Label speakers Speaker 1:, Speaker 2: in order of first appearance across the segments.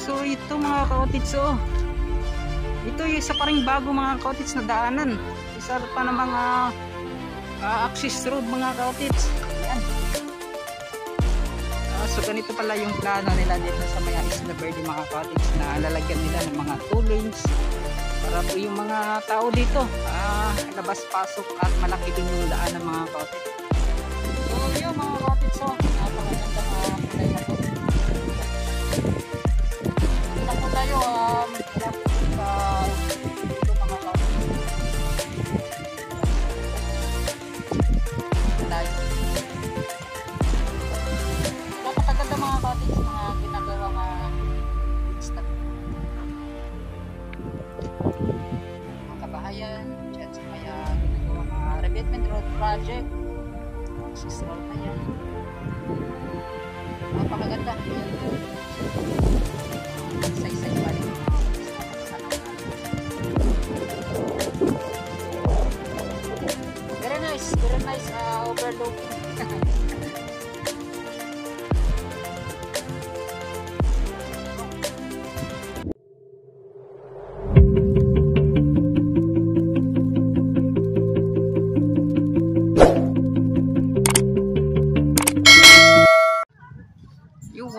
Speaker 1: So ito mga kaotits oh. Ito yung isa pa rin bago mga kaotits na daanan. Isa pa ng mga uh, access road mga kaotits. Yan. Ah, so ganito pala yung plano nila dito sa mga Isla Verde mga kaotits na lalagyan nila ng mga two lanes para po yung mga tao dito ah, labas-pasok at malaki din yung daan ng mga kaotits. Sistral na yan napakaganda. say-say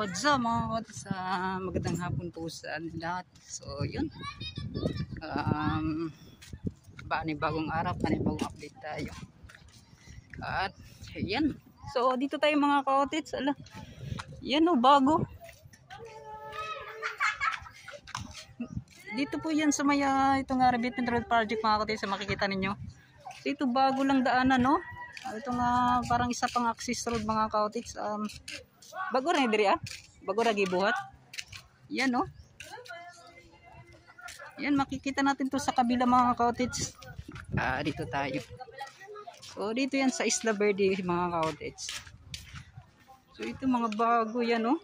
Speaker 1: Up mga uh, magandang hapon po sa lahat. So, yun. Um, bagong araw, bagong update tayo. At, yan. So, dito tayo mga kaotits. Ala, yan o, bago. Dito po yan sa may uh, itong uh, Revetment Road Project mga kaotits. Makikita ninyo. Dito bago lang daanan, no? Uh, itong uh, parang isa pang access road mga kaotits. Um, Bago na diri ah. Bago ra gibuhat. Yan oh. Yan makikita natin to sa kabila mga cottage. Ah, dito tayo. So dito yan sa Isla Verde mga cottage. So ito mga bago yan oh.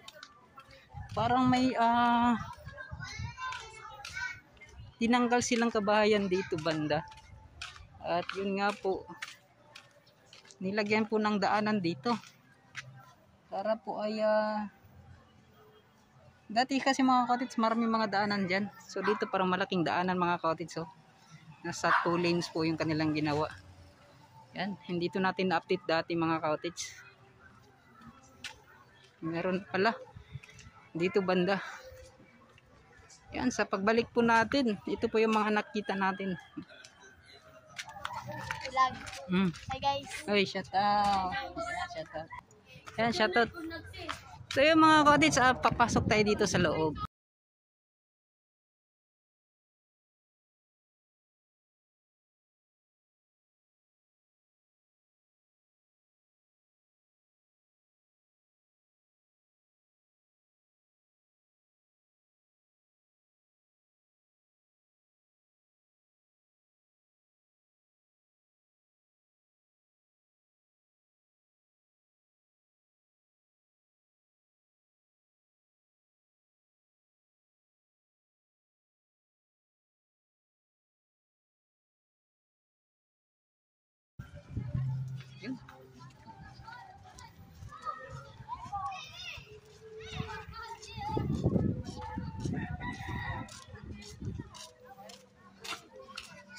Speaker 1: Parang may ah tinanggal silang kabahayan dito banda. At yun nga po nilagyan po ng daanan dito. Para po ay uh, dati kasi mga cottage maraming mga daanan dyan. So dito parang malaking daanan mga cottage so nasa 2 lanes po yung kanilang ginawa. Yan hindi to natin na-update dati mga cottage meron pala. Dito banda. Yan sa pagbalik po natin ito po yung mga nakita natin
Speaker 2: Vlog.
Speaker 1: mm.
Speaker 2: Hi guys.
Speaker 1: Oy, shout out. Shout out. Yan, shoutout. So yung mga cottage, ah, papasok tayo dito sa loob.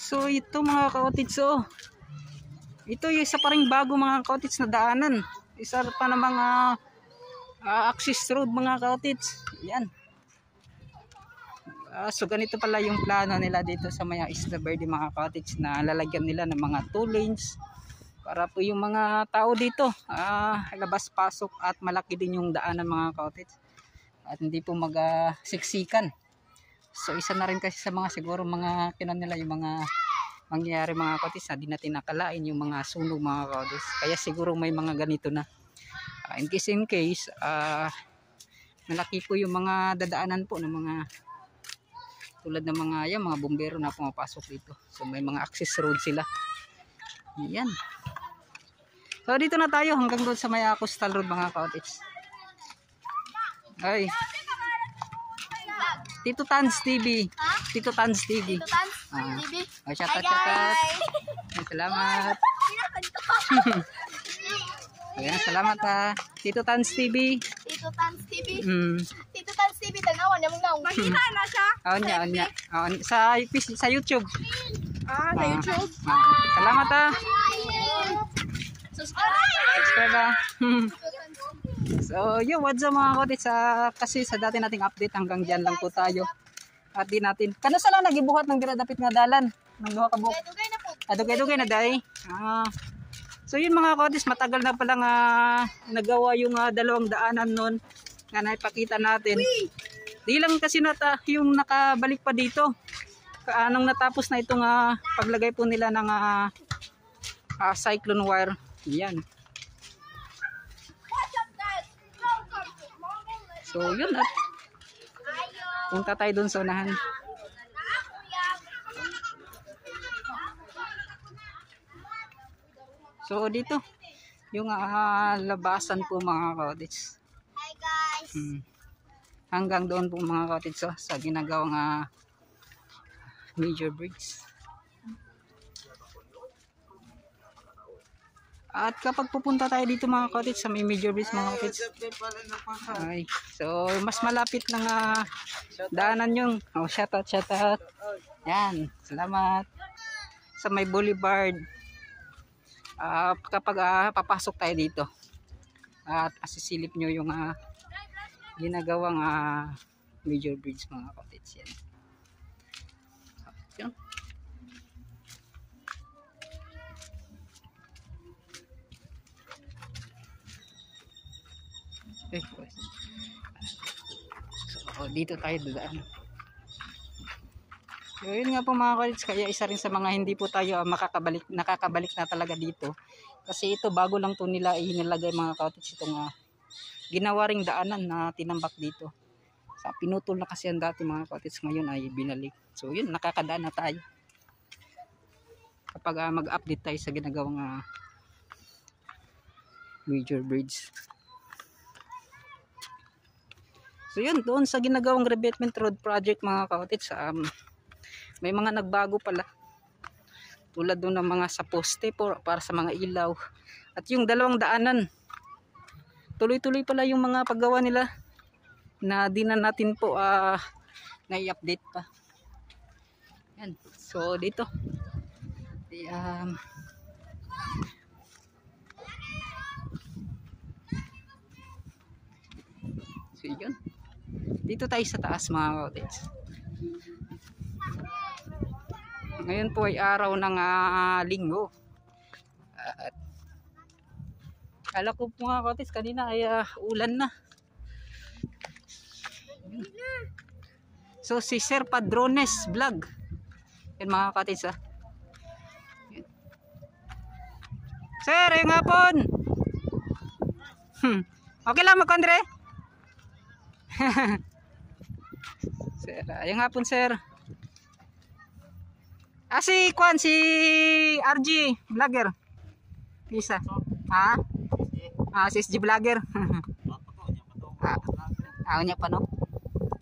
Speaker 1: So ito mga cottage oh. Ito yung isa pa rin bago mga cottage na daanan. Isa pa na mga uh, access road mga cottage. Yan. Ah, so ganito pala yung plano nila dito sa mga Isla Verde mga cottage na lalagyan nila ng mga two lanes para po yung mga tao dito ah, labas-pasok at malaki din yung daan ng mga cottage at hindi po magsiksikan so isa na rin kasi sa mga siguro mga kinan nila yung mga mangyayari mga cottage na di natin nakalain yung mga sunog mga cottage kaya siguro may mga ganito na Ah, in case in case ah, malaki po yung mga dadaanan po ng mga tulad ng mga yan, mga bumbero na pumapasok dito so may mga access road sila yan So dito na tayo hanggang doon sa may uh, coastal road mga cottage. Ay. Tito Tans TV. Tito Tans TV.
Speaker 2: Ito Tans.
Speaker 1: Ah.
Speaker 2: TV.
Speaker 1: Oh, shout
Speaker 2: Hi
Speaker 1: out, shout out.
Speaker 2: guys.
Speaker 1: Salamat. Ayan, salamat ha. Tito Tans TV.
Speaker 2: Tito Tans TV.
Speaker 1: Mm.
Speaker 2: Tito Tans TV. Tanawa niya mong naong. Makita na siya.
Speaker 1: Oh, nya, nya. Oh, sa sa YouTube.
Speaker 2: Ah, sa
Speaker 1: Ah.
Speaker 2: YouTube.
Speaker 1: Ah, salamat ah.
Speaker 2: Subscribe.
Speaker 1: Subscribe ah. so, yun, what's up mga kotis? Ah, kasi sa dati nating update hanggang dyan lang po tayo. At di natin. Kano sa lang nagibuhat ng diradapit nga dalan? Nang duha ka buhok.
Speaker 2: Dugay na po.
Speaker 1: Adugay-dugay na day. Ah. So yun mga kotis, matagal na palang ah, nagawa yung ah, dalawang daanan nun na naipakita natin. Di lang kasi nata yung nakabalik pa dito. Anong natapos na itong ah, paglagay po nila ng ah, ah, cyclone wire. Yan. So yun at punta tayo dun sa unahan. So dito, yung ah, labasan po mga kotis.
Speaker 2: Hi guys.
Speaker 1: Hmm. Hanggang doon po mga cottage so, sa ginagawang ah, major bridge. At kapag pupunta tayo dito mga cottage sa may major bridge mga cottage. Ay, so mas malapit lang ah, daanan yung oh, shout out, shout out. Yan, salamat. Sa may boulevard. Ah, kapag ah, papasok tayo dito at asisilip nyo yung ah, ginagawang ah, major bridge mga cottage. Yan. So, dito tayo dadaan. So, yun nga po mga cottage, kaya isa rin sa mga hindi po tayo ah, makakabalik, nakakabalik na talaga dito. Kasi ito, bago lang to nila inilagay mga cottage itong ah, ginawa ring daanan na tinambak dito. Sa pinutol na kasi ang dati mga cottage ngayon ay binalik. So yun, nakakadaan na tayo. Kapag ah, mag-update tayo sa ginagawang ah, major bridge. So yun, doon sa ginagawang revetment road project mga cottage, um, may mga nagbago pala. Tulad doon ng mga sa poste po, para sa mga ilaw. At yung dalawang daanan, tuloy-tuloy pala yung mga paggawa nila na di na natin po ah na-update pa. Yan. So dito. Um, so yun. Dito tayo sa taas mga cottage. Ngayon po ay araw ng ah, linggo. At Kala ko po mga kotis, kanina ay ah, ulan na. So si Sir Padrones vlog. Yan mga kotis ah. Yan. Sir, yung hapon. Hmm. Okay lang magkondre? sir, ayong hapon sir. Ah, si Kwan, si RG, vlogger. Isa. Ha? Ah, si SG vlogger. ah, ah, niya pa no?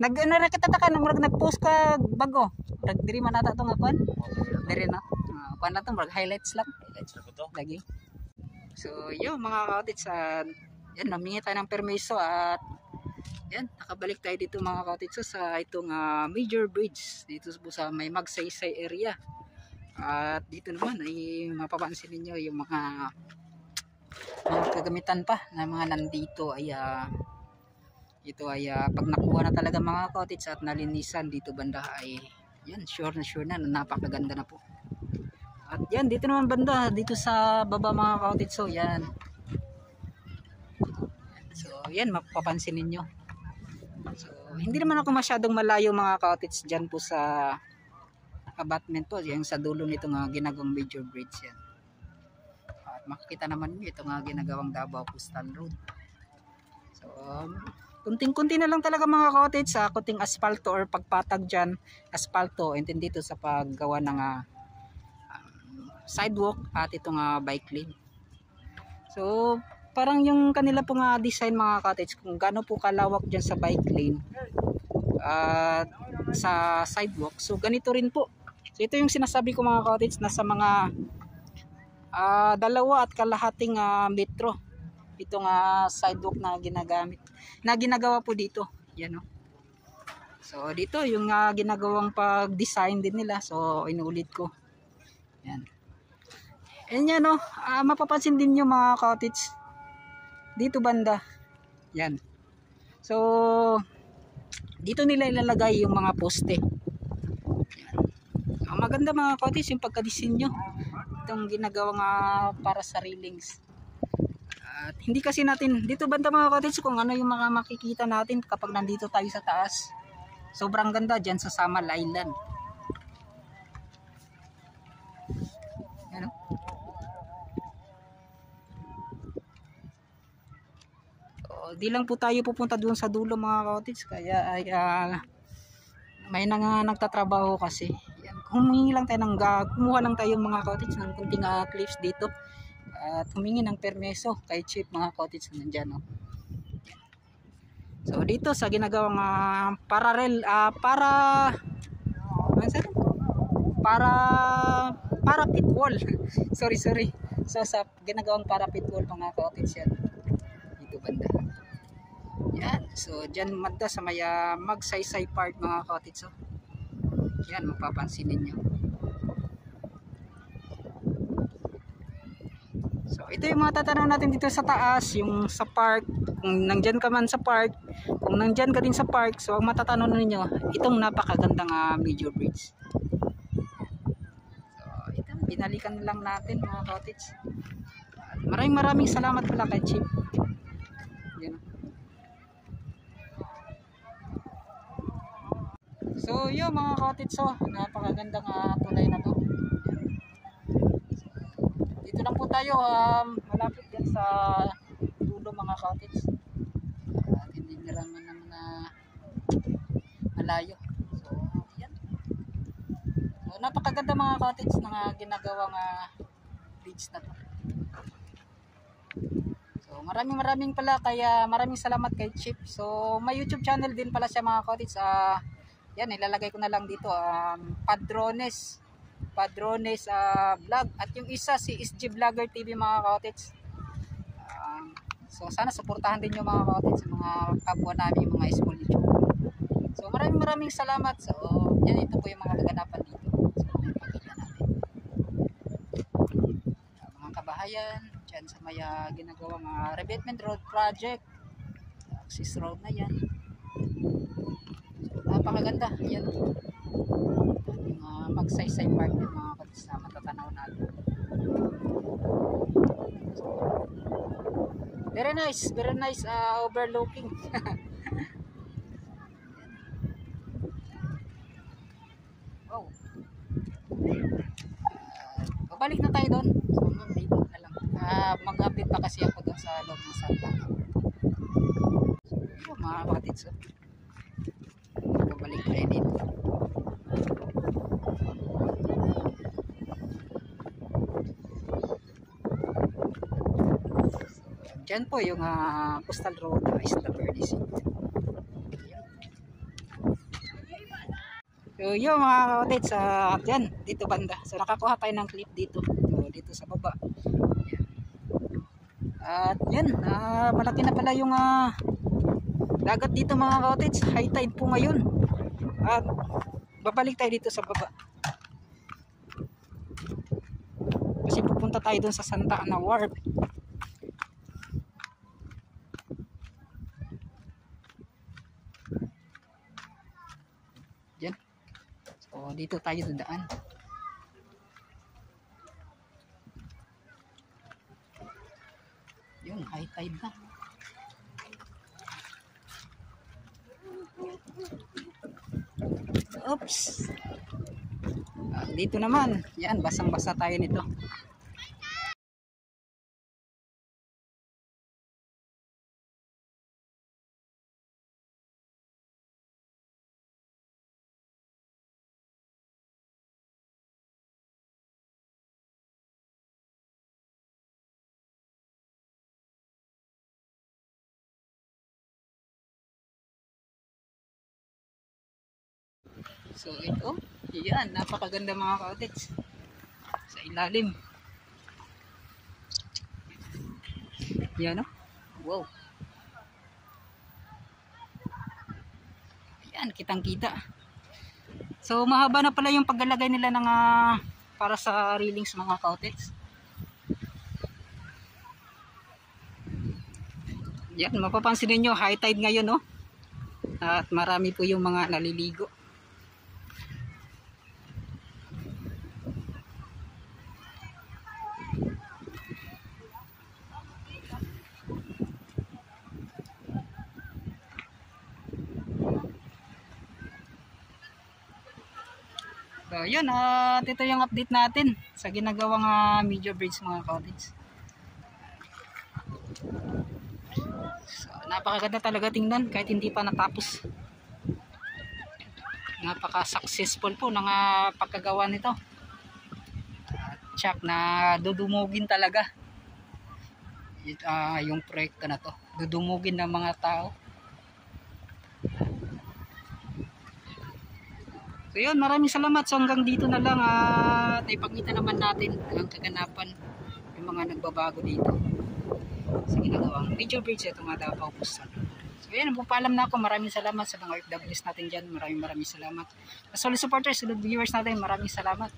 Speaker 1: Nag ano na kita taka murag nag-post ka bago. Murag diri man ata to nga kwan. Diri na. Ah, kwan na to murag highlights lang. Highlights lagi. So, yun mga kautit sa yan namingi tayo ng permiso at yan, nakabalik tayo dito mga kautitso sa itong ah, major bridge dito po sa may Magsaysay area. At dito naman ay mapapansin ninyo yung mga mga kagamitan pa na mga nandito ay ah, ito ay ah, pag nakuha na talaga mga cottage at nalinisan dito banda ay yan sure na sure na na napakaganda na po. At yan dito naman banda dito sa baba mga cottage so yan so yan mapapansin ninyo so hindi naman ako masyadong malayo mga cottage dyan po sa abutment po. Yung sa dulo nito nga ginagawang major bridge yan. At makikita naman niyo ito nga ginagawang Davao Coastal Road. So um, kunting-kunti na lang talaga mga cottage sa kuting asfalto or pagpatag dyan. Asfalto and then dito sa paggawa ng um, sidewalk at itong nga bike lane. So parang yung kanila po nga design mga cottage kung gaano po kalawak dyan sa bike lane at sa sidewalk so ganito rin po so ito yung sinasabi ko mga cottage na sa mga ah, dalawa at kalahating ah, metro itong ah, sidewalk na ginagamit na ginagawa po dito yan o So dito yung ah, ginagawang pag-design din nila. So inuulit ko. Yan. Ayan yan no. Ah, mapapansin din yung mga cottage. Dito banda. Yan. So dito nila ilalagay yung mga poste. Ang maganda mga cottage yung pagka-disenyo. Itong ginagawang ah, para sa railings. At hindi kasi natin, dito banda mga cottage kung ano yung mga makikita natin kapag nandito tayo sa taas. Sobrang ganda dyan sa Samal Island. Di lang po tayo pupunta doon sa dulo mga cottage kaya ay ah, may nang nagtatrabaho kasi. Yan, humingi lang tayo ng ga- kumuha lang tayo mga cottage ng kunting ah, clips dito at humingi ng permeso kay chief mga cottage na nandyan. No? So dito sa ginagawang ah, parallel ah, para ano? Para parapet wall. sorry, sorry. So sa ginagawang parapet wall mga cottage yan. Dito banda. Yan. So diyan manda sa may ah, magsaysay part mga cottage. So, yan mapapansin ninyo. So ito yung mga tatanong natin dito sa taas, yung sa park, kung nandyan ka man sa park, kung nandyan ka din sa park, so ang matatanong ninyo, itong napakagandang ah, major bridge. So ito, binalikan lang natin mga cottage. Maraming maraming salamat pala kay Chief. Yan. So yun mga cottage, so napakagandang ah, tulay na to. Dito lang po tayo, um, malapit din sa dulo mga cottage. At hindi na naman naman na malayo. So, yan. So, napakaganda mga na nga ginagawang uh, bridge na to. So, maraming maraming pala kaya maraming salamat kay Chip. So, may YouTube channel din pala siya mga cottage. Ah, yan, ilalagay ko na lang dito. Um, Padrones Padrones ah, vlog at yung isa si SG Vlogger TV mga cottage. Um, so sana suportahan din yung mga sa mga kapwa namin mga small YouTuber. So maraming maraming salamat. So yan ito po yung mga kaganapan dito. So pakita natin. Ah, mga kabahayan, dyan sa may ah, ginagawang uh, road project. Axis road na yan. Napakaganda. Yan yung uh, magsaysay park yung mga katis na matatanaw natin. Very nice, very nice uh, overlooking. wow. Uh, babalik na tayo doon. So, na lang. Uh, mag-update pa kasi ako doon sa loob ng Santa. So, mga kapatid. So, dito. Diyan po yung ah, coastal road na Isla Verde City. So yun mga kapatid sa dyan, dito banda. So nakakuha tayo ng clip dito. Dito sa baba. Yan. At yan, ah, malaki na pala yung ah, dagat dito mga kapatid. High tide po ngayon. At babalik tayo dito sa baba. Kasi pupunta tayo dun sa Santa Ana Wharf. Diyan. So, dito tayo dadaan. Yun, high tide na. Oops. Ah, dito naman. Yan, basang-basa tayo nito. So ito, yan, napakaganda mga cottage. Sa ilalim. Yan o. Wow. Yan. Kitang kita. So mahaba na pala yung paglalagay nila ng ah, para sa railings mga kautits. Yan, mapapansin ninyo, high tide ngayon, no? At marami po yung mga naliligo. So, yun, at ito yung update natin sa ginagawang ah, media bridge mga cottage. So, napakaganda talaga tingnan kahit hindi pa natapos. Napaka-successful po ng ah, pagkagawa nito. At check na dudumugin talaga. Ah, yung proyekto na to. Dudumugin ng mga tao. So yun, maraming salamat. So hanggang dito na lang at ipakita naman natin ang kaganapan yung mga nagbabago dito sa ginagawang video bridge ito nga Davao Pusat. So yun, pupaalam na ako. Maraming salamat sa mga OFWs natin dyan. Maraming maraming salamat. Sa solid supporters, solid viewers natin, maraming salamat.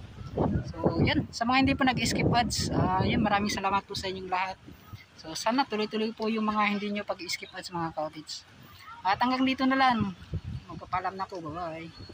Speaker 1: So yan, sa mga hindi po nag-skip ads, ah yan, maraming salamat po sa inyong lahat. So sana tuloy-tuloy po yung mga hindi nyo pag-skip ads mga cottage. At hanggang dito na lang. Magpapalam na po. Bye-bye.